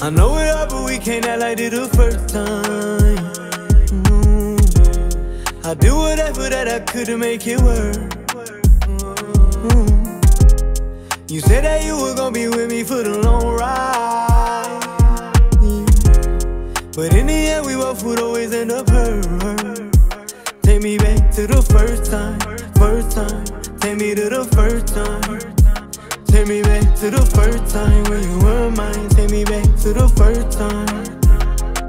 I know it hard, but we can't act like it the first time. Mm. I do whatever that I could to make it work. Mm. You said that you were gonna be with me for the long ride. Mm. But in the end, we both would always end up hurt. Take me back to the first time, first time. Take me to the first time. Take me back to the first time when you were mine. Take me back to the first time.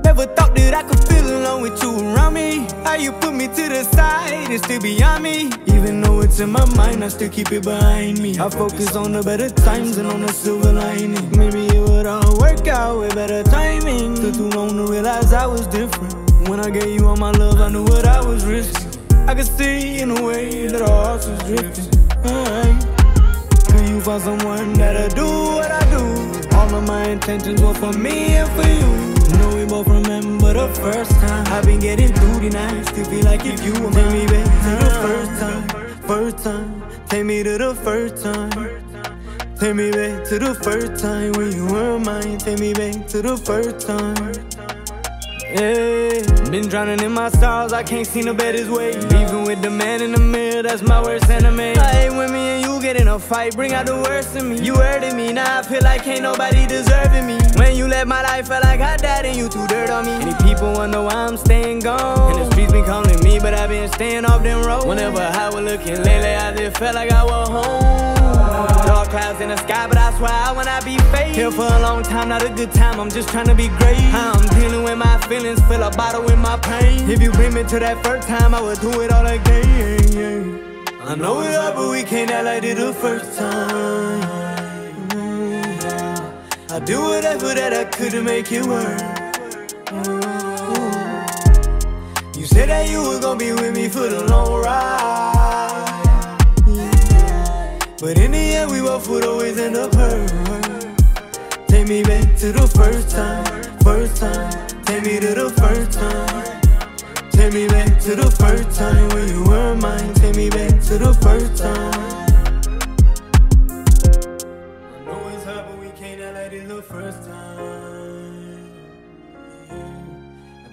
Never thought that I could feel alone with you around me. How you put me to the side and still beyond me. Even though it's in my mind, I still keep it behind me. I focus on the better times and on the silver lining. Maybe it would all work out with better timing. Took too long to realize I was different. When I gave you all my love, I knew what I was risking. I could see in a way that our hearts was drifting. Uh-huh. Find someone that'll do what I do? All of my intentions were for me and for you. Know we both remember the first time. I've been getting through the night. Still feel like if you were Take me back to the first time. First time. Take me to the first time. Take me back to the first time when you were mine. Take me back to the first time. Yeah, been drowning in my stars, I can't see no better way. Even with the man in the that's my worst enemy. I hate when me and you get in a fight, bring out the worst in me. You hurting me, now I feel like ain't nobody deserving me. When you let my life, felt like I died and you threw dirt on me. Any people wonder why I'm staying gone. And the streets been calling me, but I've been staying off them roads. Whenever I was looking lately, I just felt like I was home. Dark clouds in the sky, but I swear I wanna be fake. Here for a long time, not a good time, I'm just trying to be great. I'm dealing with feelings, fill a bottle with my pain. If you bring me to that first time, I would do it all again. I know it hard, but we can't act like it the first time. I do whatever that I could to make it work. You said that you were gonna be with me for the long ride. But in the end, we both would always end up hurt. Take me back to the first time, first time. Take me to the first time. Take me back to the first time when you were mine. Take me back to the first time. I know it's hard, but we like it's the first time.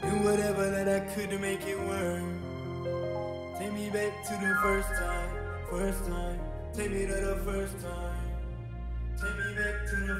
I whatever that I could to make it work. Take me back to the first time, first time. Take me to the first time. Take me back to the